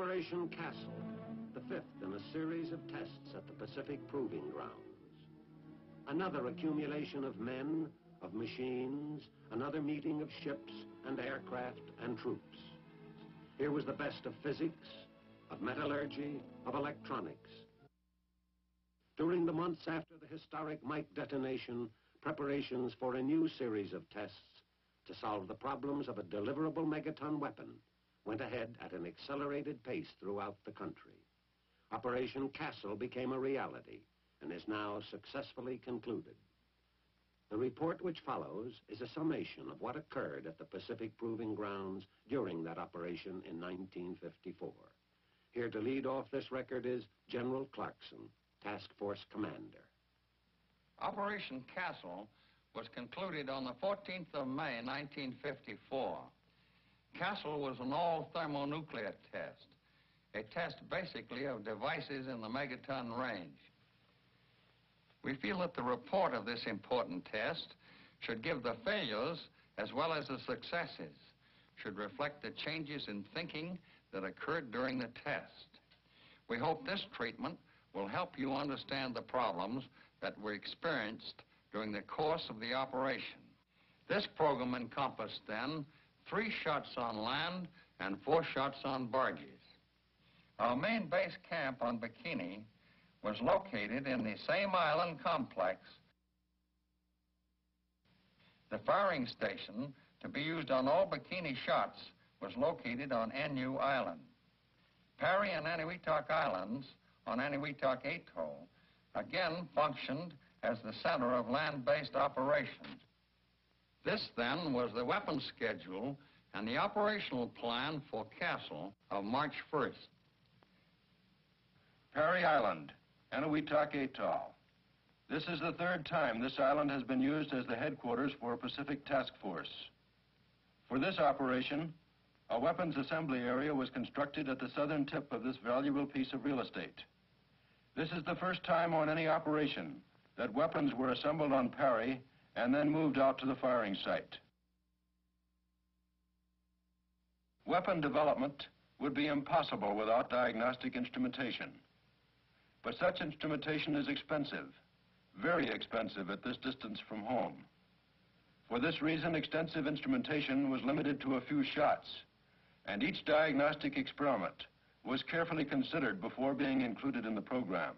Operation Castle, the fifth in a series of tests at the Pacific Proving Grounds. Another accumulation of men, of machines, another meeting of ships and aircraft and troops. Here was the best of physics, of metallurgy, of electronics. During the months after the historic Mike detonation, preparations for a new series of tests to solve the problems of a deliverable megaton weapon went ahead at an accelerated pace throughout the country. Operation Castle became a reality and is now successfully concluded. The report which follows is a summation of what occurred at the Pacific Proving Grounds during that operation in 1954. Here to lead off this record is General Clarkson, Task Force Commander. Operation Castle was concluded on the 14th of May, 1954. Castle was an all-thermonuclear test, a test basically of devices in the megaton range. We feel that the report of this important test should give the failures as well as the successes, should reflect the changes in thinking that occurred during the test. We hope this treatment will help you understand the problems that were experienced during the course of the operation. This program encompassed then three shots on land and four shots on barges. Our main base camp on Bikini was located in the same island complex. The firing station to be used on all Bikini shots was located on Anu Island. Parry and Eniwetok Islands on Eniwetok Atoll again functioned as the center of land-based operations. This then was the weapons schedule and the operational plan for Castle of March 1st. Parry Island, Eniwetok Atoll. This is the third time this island has been used as the headquarters for a Pacific Task Force. For this operation, a weapons assembly area was constructed at the southern tip of this valuable piece of real estate. This is the first time on any operation that weapons were assembled on Parry and then moved out to the firing site. Weapon development would be impossible without diagnostic instrumentation. But such instrumentation is expensive, very expensive at this distance from home. For this reason, extensive instrumentation was limited to a few shots, and each diagnostic experiment was carefully considered before being included in the program.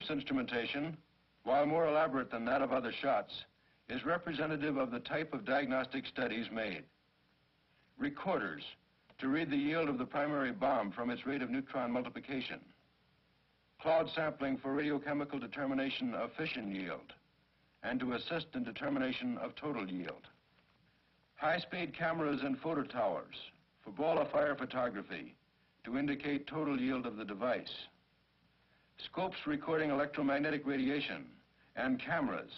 This instrumentation, while more elaborate than that of other shots, is representative of the type of diagnostic studies made. Recorders to read the yield of the primary bomb from its rate of neutron multiplication. Cloud sampling for radiochemical determination of fission yield and to assist in determination of total yield. High-speed cameras and photo towers for ball of fire photography to indicate total yield of the device. Scopes recording electromagnetic radiation and cameras,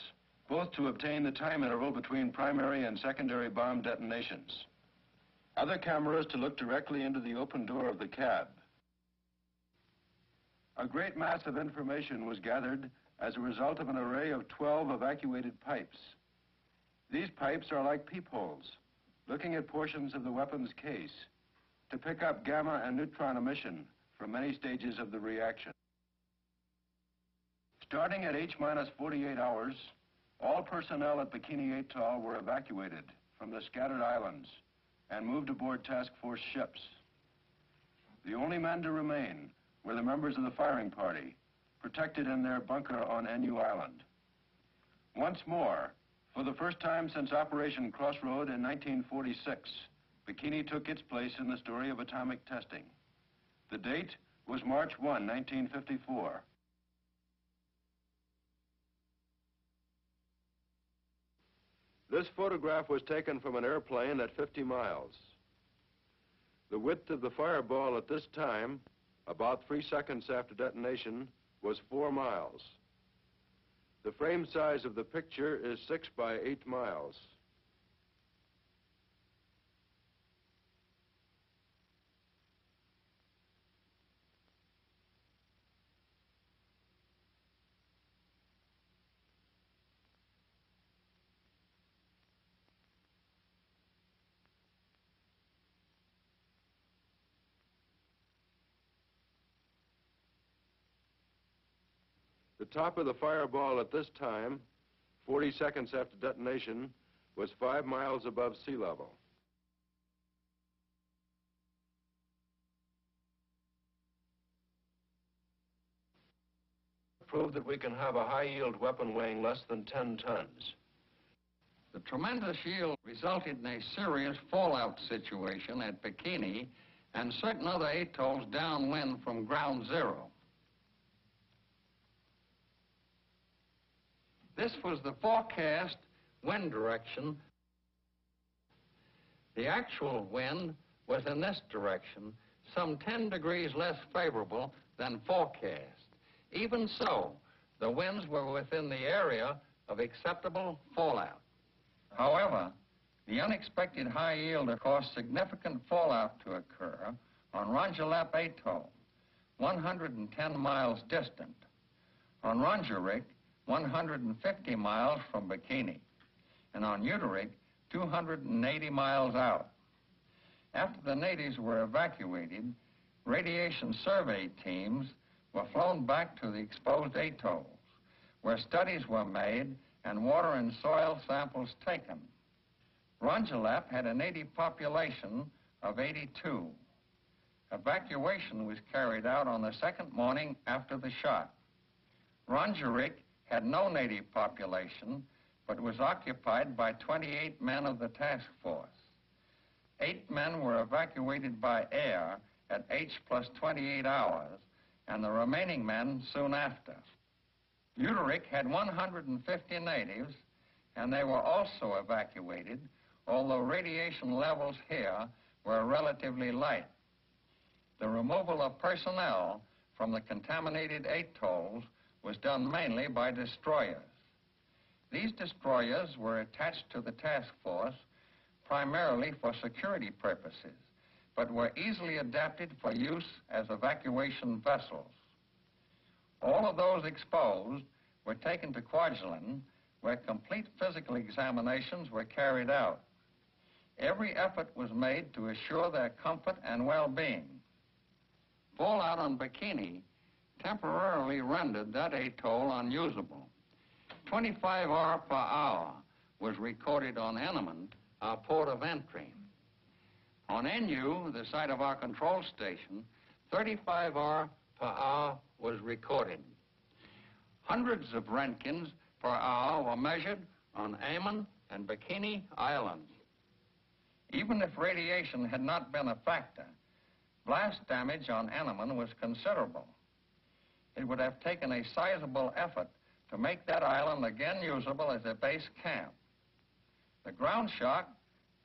both to obtain the time interval between primary and secondary bomb detonations. Other cameras to look directly into the open door of the cab. A great mass of information was gathered as a result of an array of 12 evacuated pipes. These pipes are like peepholes, looking at portions of the weapon's case to pick up gamma and neutron emission from many stages of the reaction. Starting at H minus 48 hours, all personnel at Bikini Atoll were evacuated from the scattered islands and moved aboard task force ships. The only men to remain were the members of the firing party, protected in their bunker on Anu Island. Once more, for the first time since Operation Crossroad in 1946, Bikini took its place in the story of atomic testing. The date was March 1, 1954. This photograph was taken from an airplane at 50 miles. The width of the fireball at this time, about three seconds after detonation, was four miles. The frame size of the picture is six by eight miles. The top of the fireball at this time, 40 seconds after detonation, was five miles above sea level. Proved that we can have a high-yield weapon weighing less than 10 tons. The tremendous yield resulted in a serious fallout situation at Bikini and certain other atolls downwind from ground zero. This was the forecast wind direction. The actual wind was in this direction, some 10 degrees less favorable than forecast. Even so, the winds were within the area of acceptable fallout. However, the unexpected high yield caused significant fallout to occur on Rongelap Atoll, 110 miles distant. On Rongerik, 150 miles from Bikini, and on Uterik, 280 miles out. After the natives were evacuated, radiation survey teams were flown back to the exposed atolls, where studies were made and water and soil samples taken. Rongelap had a native population of 82. Evacuation was carried out on the second morning after the shot. Rongerik had no native population, but was occupied by 28 men of the task force. Eight men were evacuated by air at H plus 28 hours, and the remaining men soon after. Uterik had 150 natives, and they were also evacuated, although radiation levels here were relatively light. The removal of personnel from the contaminated atolls was done mainly by destroyers. These destroyers were attached to the task force primarily for security purposes, but were easily adapted for use as evacuation vessels. All of those exposed were taken to Kwajalein, where complete physical examinations were carried out. Every effort was made to assure their comfort and well-being. Fallout on Bikini temporarily rendered that atoll unusable. 25 R per hour was recorded on Eneman, our port of entry. On Enu, the site of our control station, 35 R per hour was recorded. Hundreds of Roentgens per hour were measured on Aman and Bikini Islands. Even if radiation had not been a factor, blast damage on Eneman was considerable it would have taken a sizable effort to make that island again usable as a base camp. The ground shock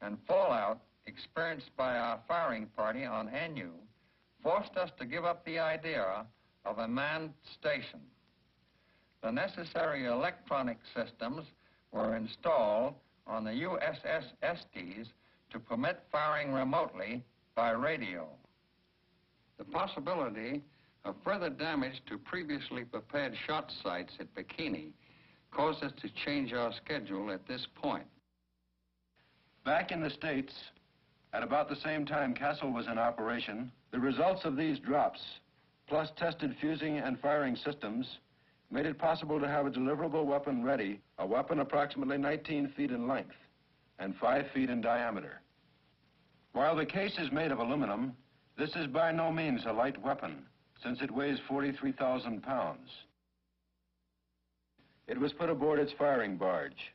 and fallout experienced by our firing party on Enu forced us to give up the idea of a manned station. The necessary electronic systems were installed on the USS Estes to permit firing remotely by radio. The possibility of further damage to previously prepared shot sites at Bikini caused us to change our schedule at this point. Back in the States, at about the same time Castle was in operation, the results of these drops, plus tested fusing and firing systems, made it possible to have a deliverable weapon ready, a weapon approximately 19 feet in length and 5 feet in diameter. While the case is made of aluminum, this is by no means a light weapon since it weighs 43,000 pounds. It was put aboard its firing barge.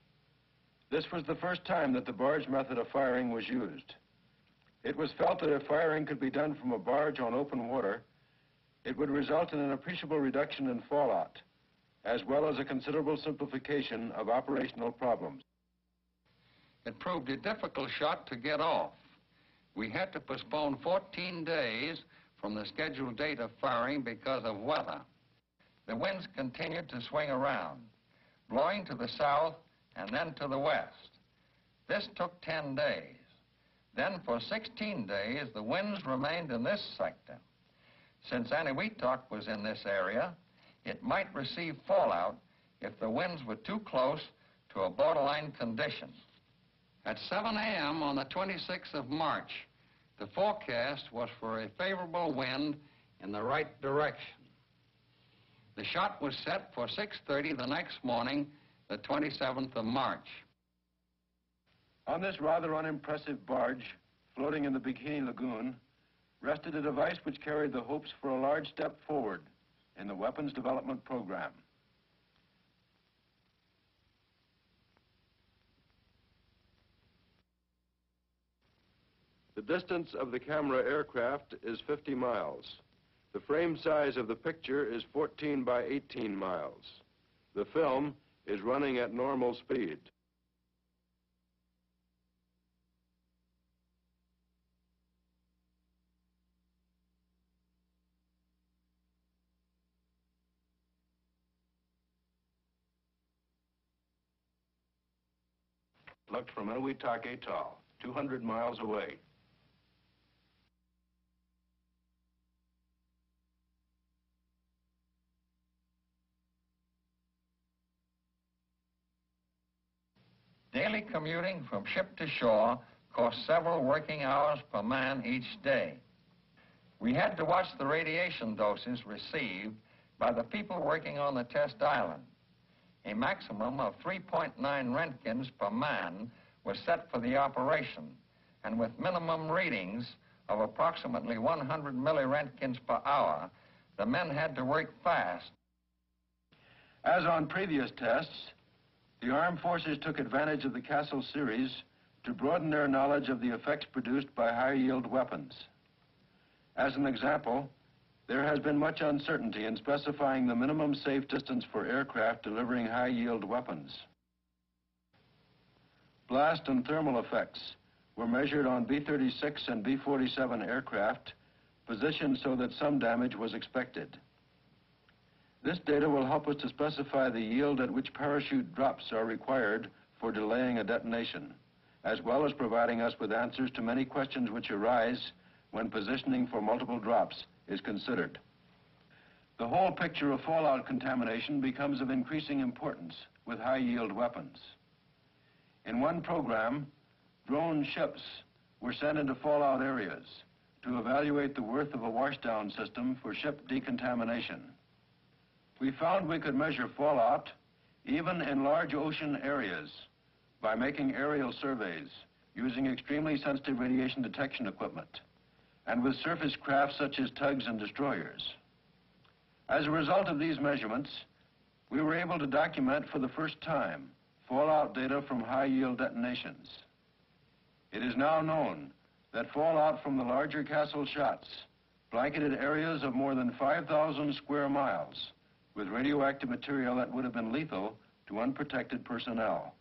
This was the first time that the barge method of firing was used. It was felt that if firing could be done from a barge on open water, it would result in an appreciable reduction in fallout, as well as a considerable simplification of operational problems. It proved a difficult shot to get off. We had to postpone 14 days from the scheduled date of firing because of weather. The winds continued to swing around, blowing to the south and then to the west. This took 10 days. Then for 16 days, the winds remained in this sector. Since Eniwetok was in this area, it might receive fallout if the winds were too close to a borderline condition. At 7 a.m. on the 26th of March, the forecast was for a favorable wind in the right direction. The shot was set for 6.30 the next morning, the 27th of March. On this rather unimpressive barge, floating in the Bikini Lagoon, rested a device which carried the hopes for a large step forward in the weapons development program. Distance of the camera aircraft is 50 miles. The frame size of the picture is 14 by 18 miles. The film is running at normal speed. Looked from Enewetak Atoll, 200 miles away. Daily commuting from ship to shore cost several working hours per man each day. We had to watch the radiation doses received by the people working on the test island. A maximum of 3.9 Roentgens per man was set for the operation, and with minimum readings of approximately 100 milliroentgens per hour, the men had to work fast. As on previous tests, the armed forces took advantage of the Castle series to broaden their knowledge of the effects produced by high-yield weapons. As an example, there has been much uncertainty in specifying the minimum safe distance for aircraft delivering high-yield weapons. Blast and thermal effects were measured on B-36 and B-47 aircraft, positioned so that some damage was expected. This data will help us to specify the yield at which parachute drops are required for delaying a detonation, as well as providing us with answers to many questions which arise when positioning for multiple drops is considered. The whole picture of fallout contamination becomes of increasing importance with high-yield weapons. In one program, drone ships were sent into fallout areas to evaluate the worth of a washdown system for ship decontamination. We found we could measure fallout even in large ocean areas by making aerial surveys using extremely sensitive radiation detection equipment and with surface craft such as tugs and destroyers. As a result of these measurements, we were able to document for the first time fallout data from high-yield detonations. It is now known that fallout from the larger castle shots blanketed areas of more than 5,000 square miles with radioactive material that would have been lethal to unprotected personnel.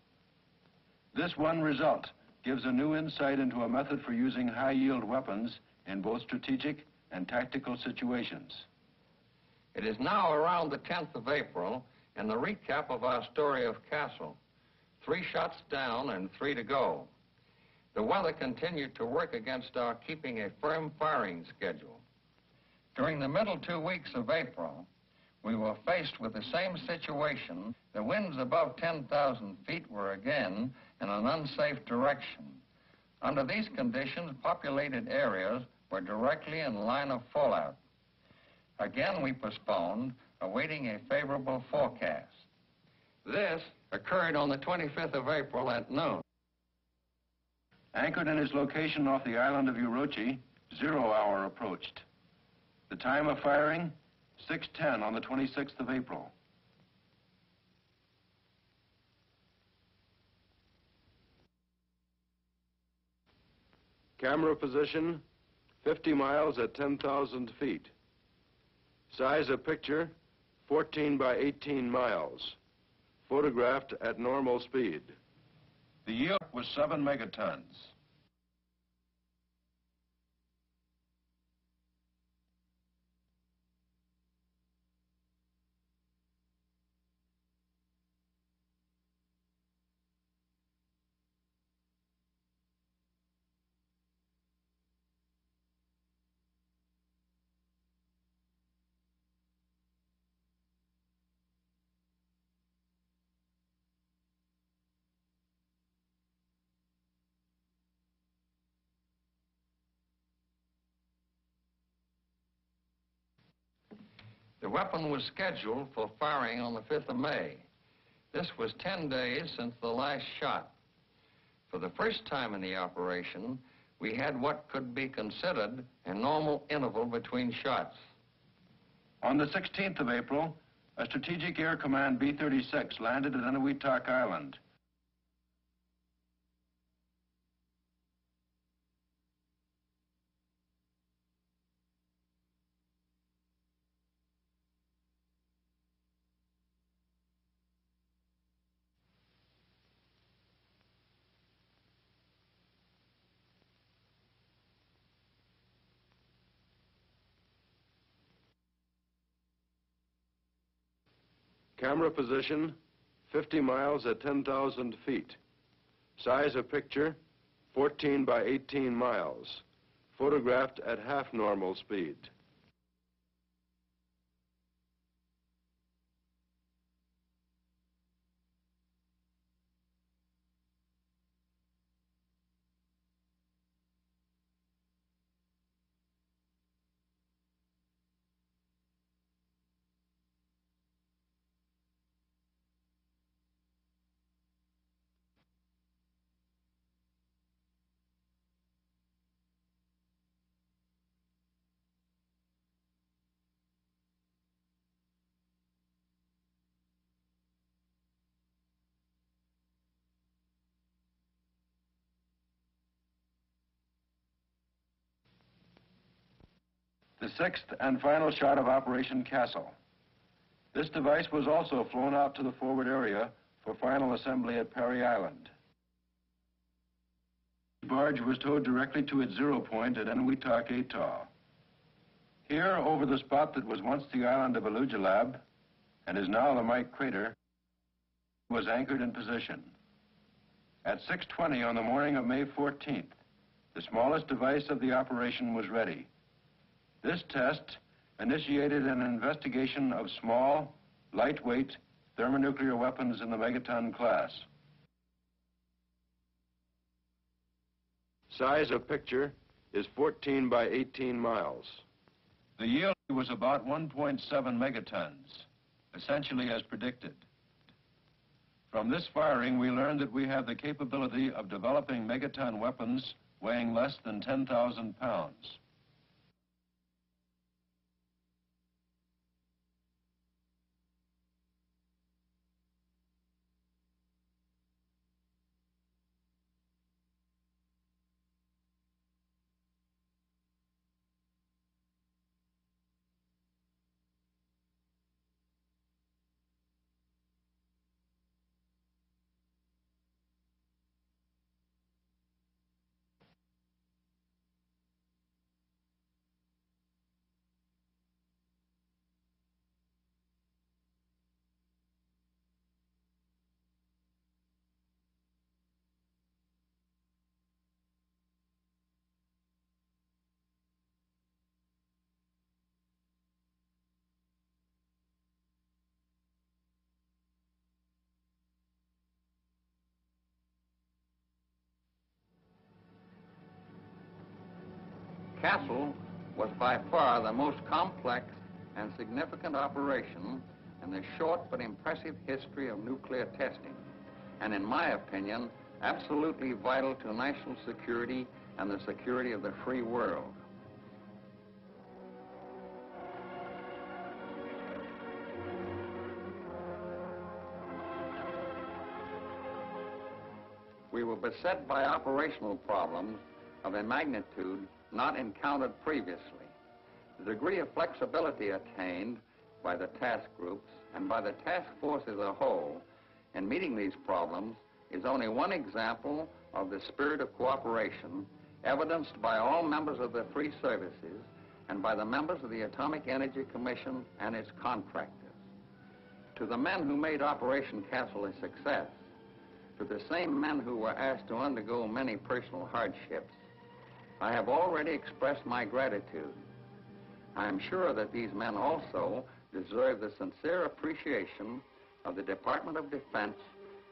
This one result gives a new insight into a method for using high-yield weapons in both strategic and tactical situations. It is now around the 10th of April, and the recap of our story of Castle. Three shots down and three to go. The weather continued to work against our keeping a firm firing schedule. During the middle two weeks of April, we were faced with the same situation. The winds above 10,000 feet were again in an unsafe direction. Under these conditions, populated areas were directly in line of fallout. Again, we postponed, awaiting a favorable forecast. This occurred on the 25th of April at noon. Anchored in his location off the island of Urochi, zero hour approached. The time of firing, 6.10 on the 26th of April. Camera position, 50 miles at 10,000 feet. Size of picture, 14 by 18 miles. Photographed at normal speed. The yield was 7 megatons. The weapon was scheduled for firing on the 5th of May. This was 10 days since the last shot. For the first time in the operation, we had what could be considered a normal interval between shots. On the 16th of April, a Strategic Air Command B-36 landed at Eniwetok Island. Camera position, 50 miles at 10,000 feet. Size of picture, 14 by 18 miles. Photographed at half normal speed. The sixth and final shot of Operation Castle. This device was also flown out to the forward area for final assembly at Parry Island. The barge was towed directly to its zero point at Eniwetok Atoll. Here, over the spot that was once the island of Elugelab and is now the Mike Crater, was anchored in position. At 6.20 on the morning of May 14th, the smallest device of the operation was ready. This test initiated an investigation of small, lightweight thermonuclear weapons in the megaton class. Size of picture is 14 by 18 miles. The yield was about 1.7 megatons, essentially as predicted. From this firing, we learned that we have the capability of developing megaton weapons weighing less than 10,000 pounds. Castle was by far the most complex and significant operation in the short but impressive history of nuclear testing, and in my opinion, absolutely vital to national security and the security of the free world. We were beset by operational problems of a magnitude not encountered previously. The degree of flexibility attained by the task groups and by the task force as a whole in meeting these problems is only one example of the spirit of cooperation evidenced by all members of the free services and by the members of the Atomic Energy Commission and its contractors. To the men who made Operation Castle a success, to the same men who were asked to undergo many personal hardships, I have already expressed my gratitude. I am sure that these men also deserve the sincere appreciation of the Department of Defense,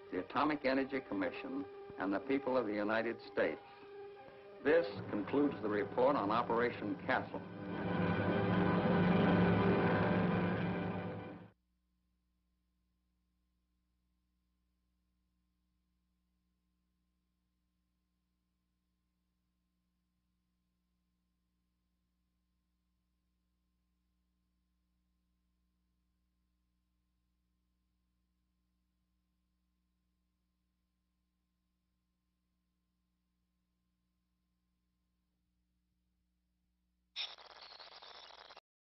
the Atomic Energy Commission, and the people of the United States. This concludes the report on Operation Castle.